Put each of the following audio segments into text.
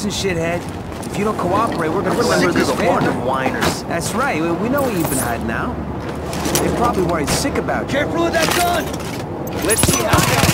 Listen, shithead. If you don't cooperate, we're gonna Remember, this there's a van. horde of whiners. That's right. We we know where you've been hiding out. They probably worried sick about you. Careful with that gun! Let's see how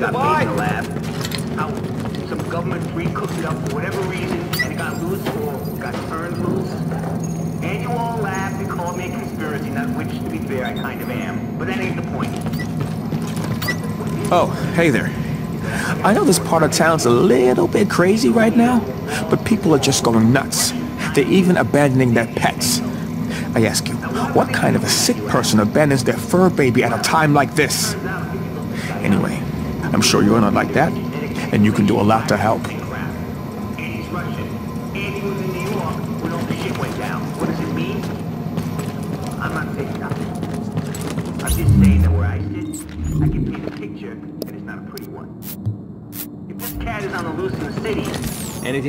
got made in the lab. How some government freak cooked it up for whatever reason, And you all laughed and called me a conspiracy nut, which, to be fair, I kind of am. But that ain't the point. Oh, hey there. I know this part of town's a little bit crazy right now, but people are just going nuts. They're even abandoning their pets. I ask you, what kind of a sick person abandons their fur baby at a time like this? Anyway, I'm sure you're not like that, and you can do a lot to help.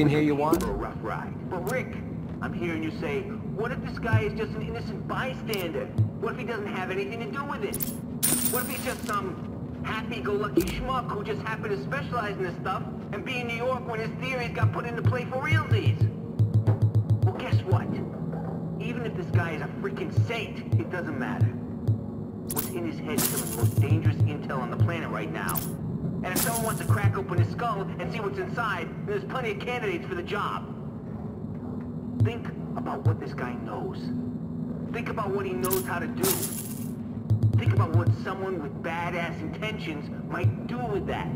Anything here you want? for a rough ride. But Rick, I'm hearing you say, what if this guy is just an innocent bystander? What if he doesn't have anything to do with it? What if he's just some happy-go-lucky schmuck who just happened to specialize in this stuff and be in New York when his theories got put into play for realsies? Well, guess what? Even if this guy is a freaking saint, it doesn't matter. What's in his head is some of the most dangerous intel on the planet right now. And if someone wants to crack open his skull and see what's inside, then there's plenty of candidates for the job. Think about what this guy knows. Think about what he knows how to do. Think about what someone with badass intentions might do with that.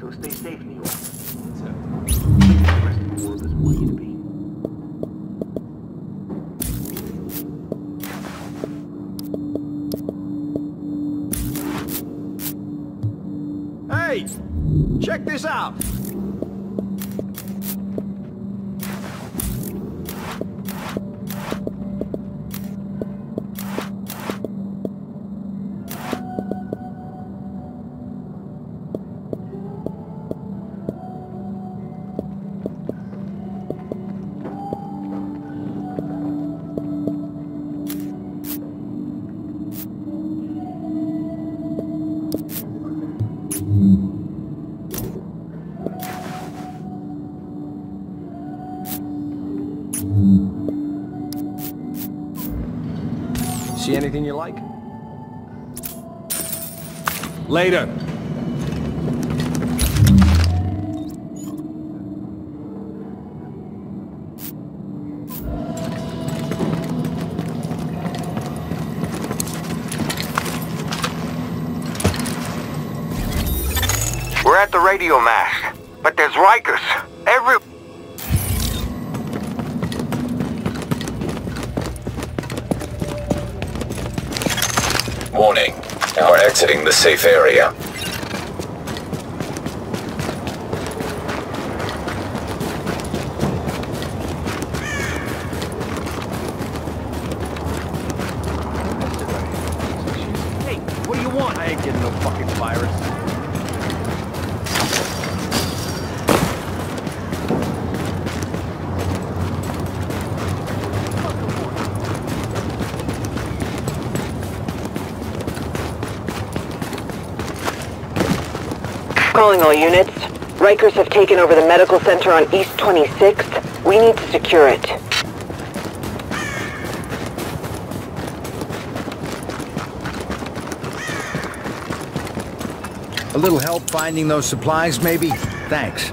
So stay safe, New York. The rest of the world want you to be. Hey! Check this out! Anything you like? Later. We're at the radio mast, but there's Rikers. Warning. We're exiting the safe area. All units. Rikers have taken over the medical center on East 26th. We need to secure it. A little help finding those supplies, maybe? Thanks.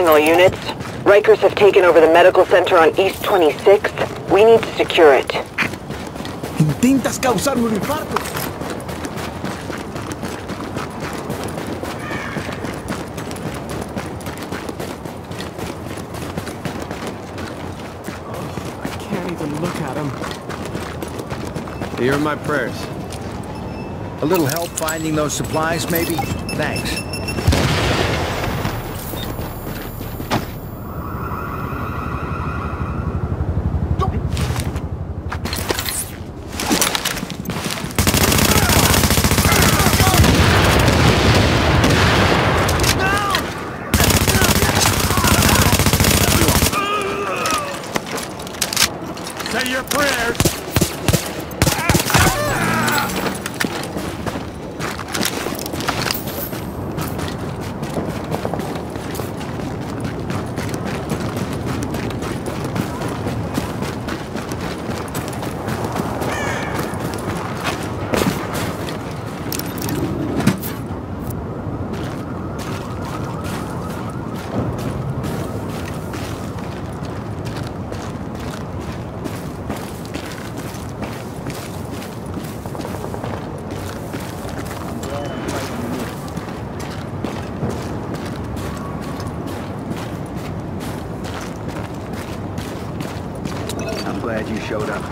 Calling all units. Rikers have taken over the medical center on East 26th. We need to secure it. Intentas causarme un infarto. I can't even look at him. You're my prayers. A little help finding those supplies, maybe? Thanks. Say your prayers. I'm glad you showed up.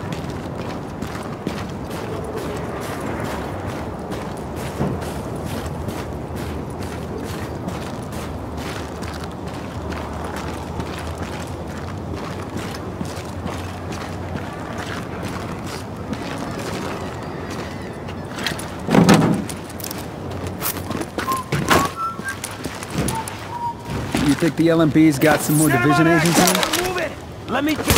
You think the LMB's got some more division agents it! Let me get... Down! Bastards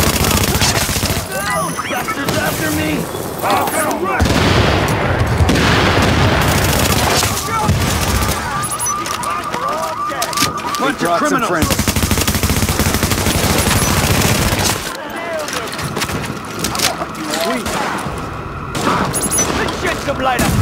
after me! Gonna run! We brought some. Let's shed some light on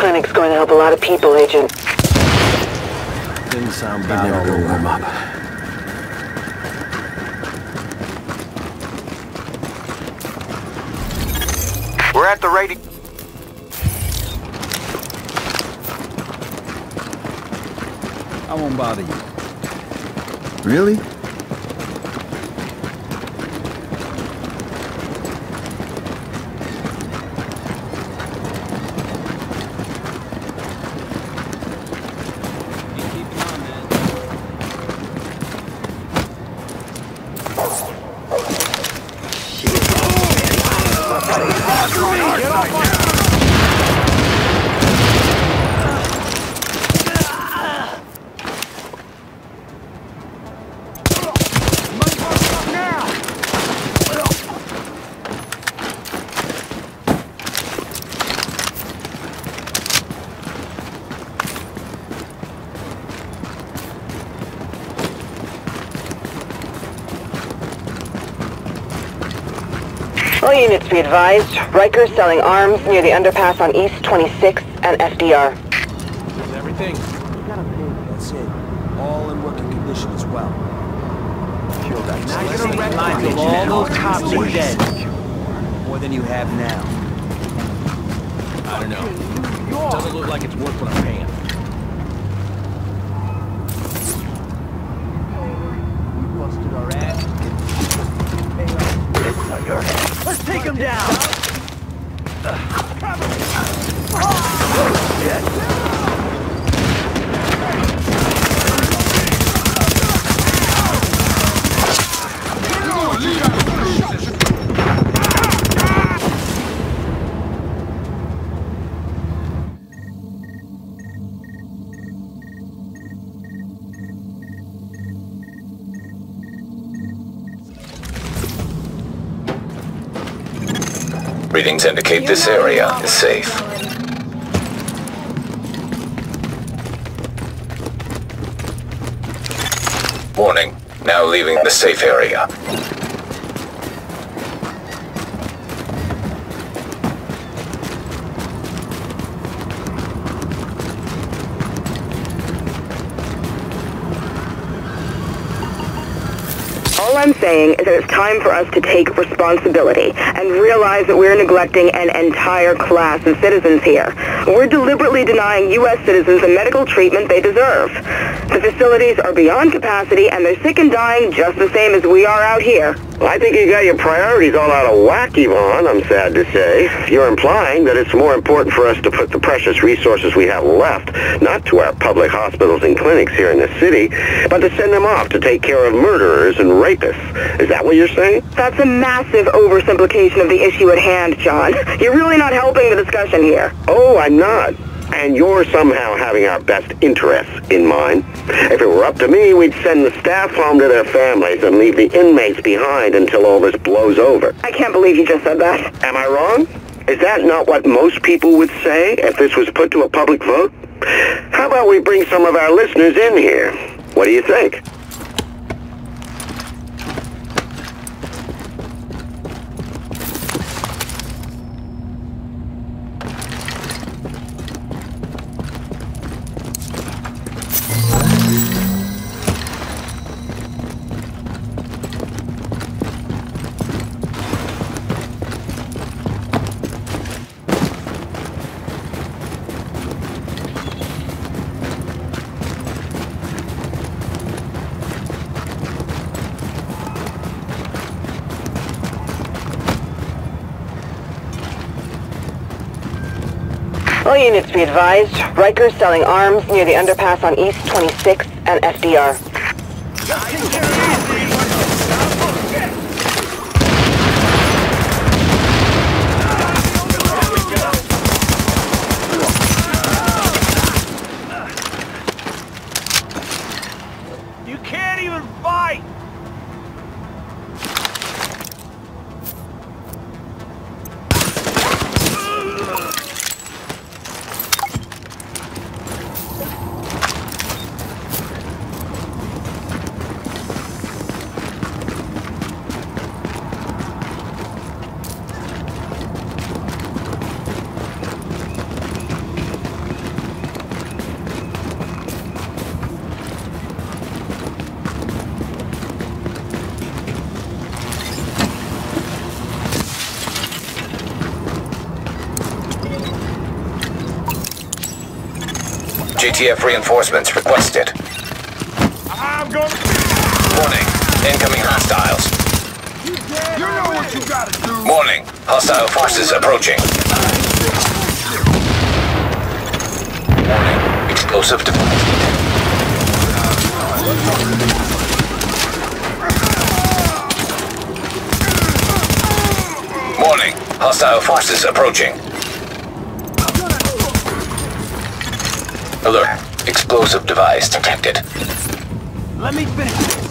clinic's going to help a lot of people, Agent. Didn't sound bad. Never go warm up. We're at the radio... I won't bother you. Really? Get off my advised. Riker selling arms near the underpass on East 26th and FDR. Everything. That's it. All in working condition as well. Now you're gonna remind me of all those cops are dead. More than you have now. I don't know. Doesn't look like it's worth what I'm paying. Readings indicate this area is safe. Warning, now leaving the safe area. All I'm saying is that it's time for us to take responsibility and realize that we're neglecting an entire class of citizens here. We're deliberately denying U.S. citizens the medical treatment they deserve. The facilities are beyond capacity and they're sick and dying just the same as we are out here. I think you got your priorities all out of whack, Yvonne, I'm sad to say. You're implying that it's more important for us to put the precious resources we have left, not to our public hospitals and clinics here in the city, but to send them off to take care of murderers and rapists. Is that what you're saying? That's a massive oversimplification of the issue at hand, John. You're really not helping the discussion here. Oh, I'm not. And you're somehow having our best interests in mind. If it were up to me, we'd send the staff home to their families and leave the inmates behind until all this blows over. I can't believe you just said that. Am I wrong? Is that not what most people would say if this was put to a public vote? How about we bring some of our listeners in here? What do you think? Advised. Riker's selling arms near the underpass on East 26th and FDR. JTF reinforcements requested. I'm gonna... Warning, incoming hostiles. You know what you gotta do! Warning, hostile forces approaching. Warning, explosive device. Warning, hostile forces approaching. Alert, explosive device detected. Let me finish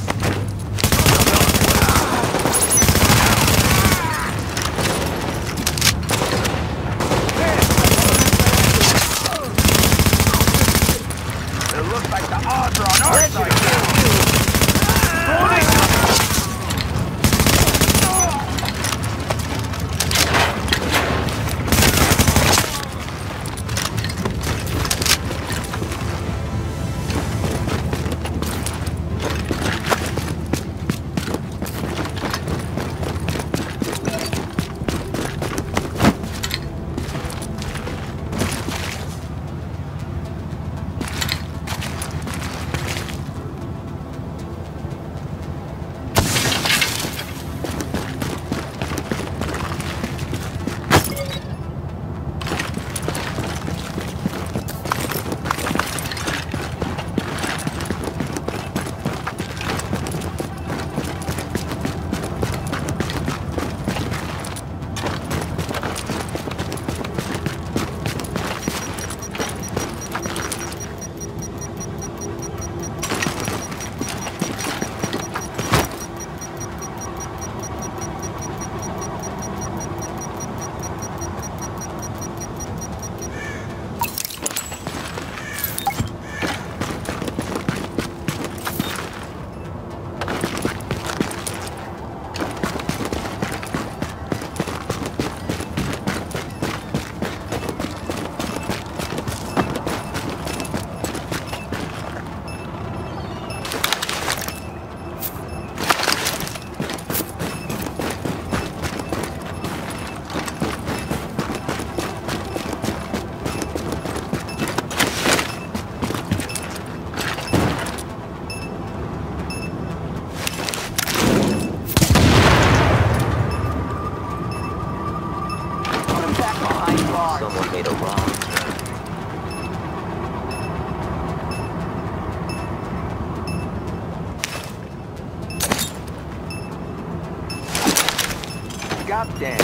Goddamn.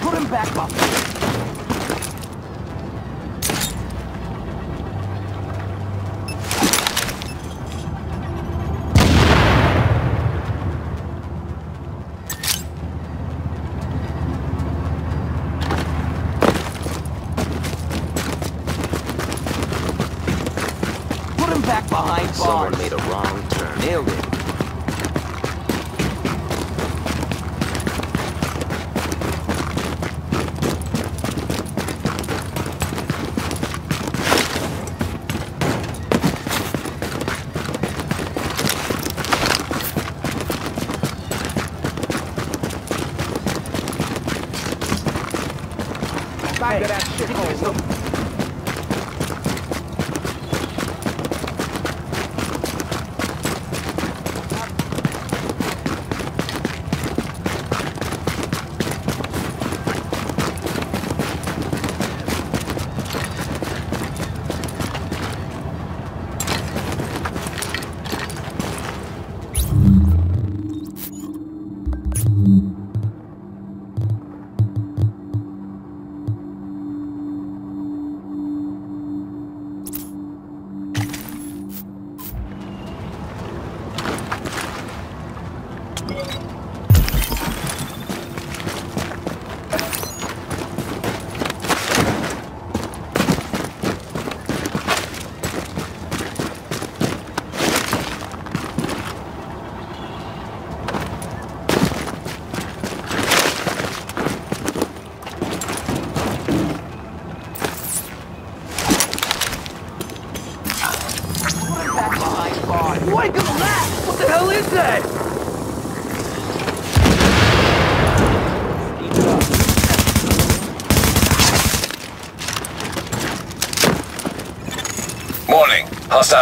Put him back up. Back to that shithole.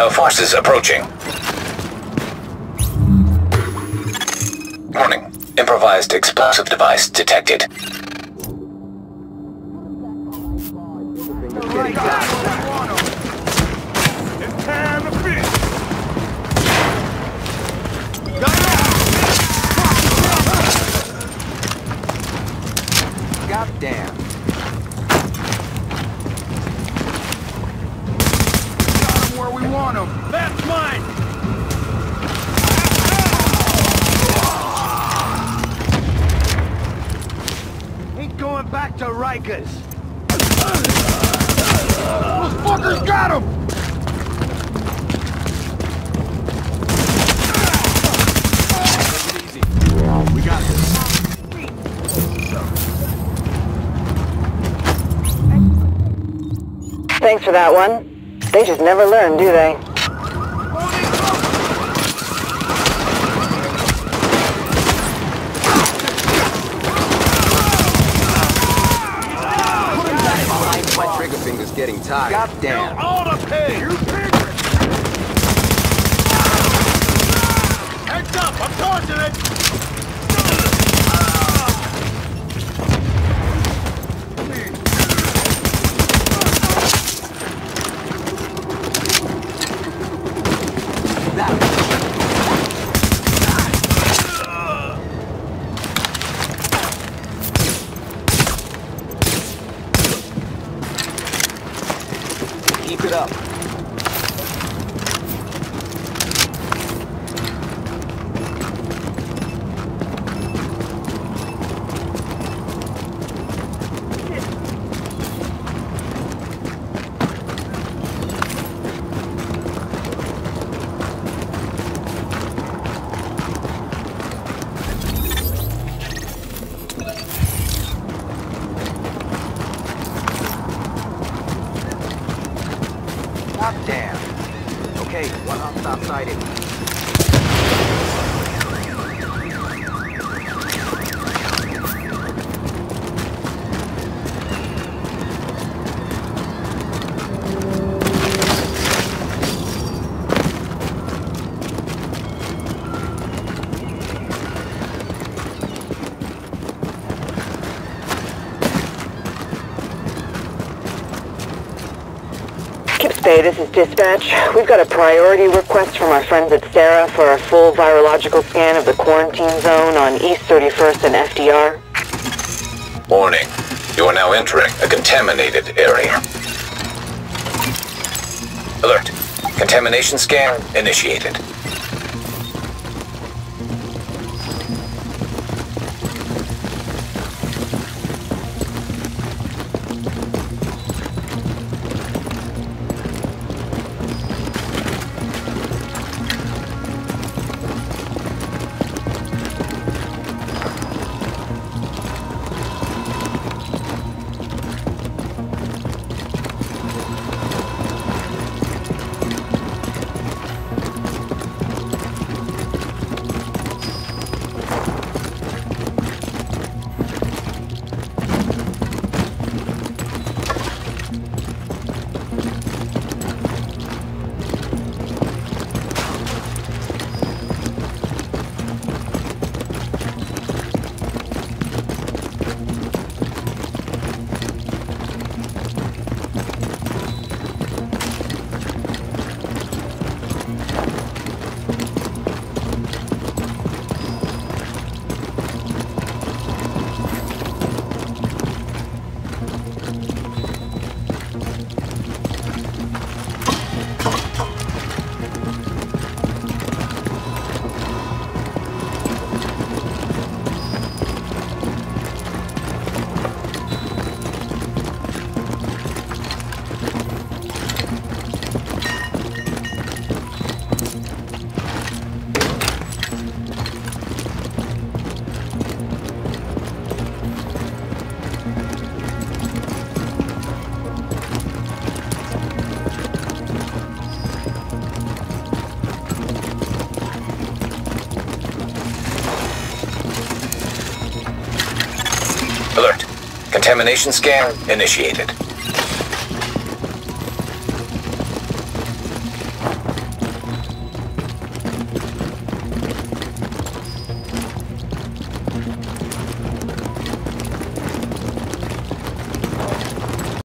Hostile forces approaching. Warning. Improvised explosive device detected. Want him. That's mine! Ain't going back to Rikers. Those fuckers got him! We got this. Thanks for that one. They just never learn, do they? My trigger finger's getting tired. Goddamn. All the pay! Bay, this is dispatch. We've got a priority request from our friends at CERA for a full virological scan of the quarantine zone on East 31st and FDR. Warning. You are now entering a contaminated area. Alert. Contamination scan initiated. Contamination scan initiated.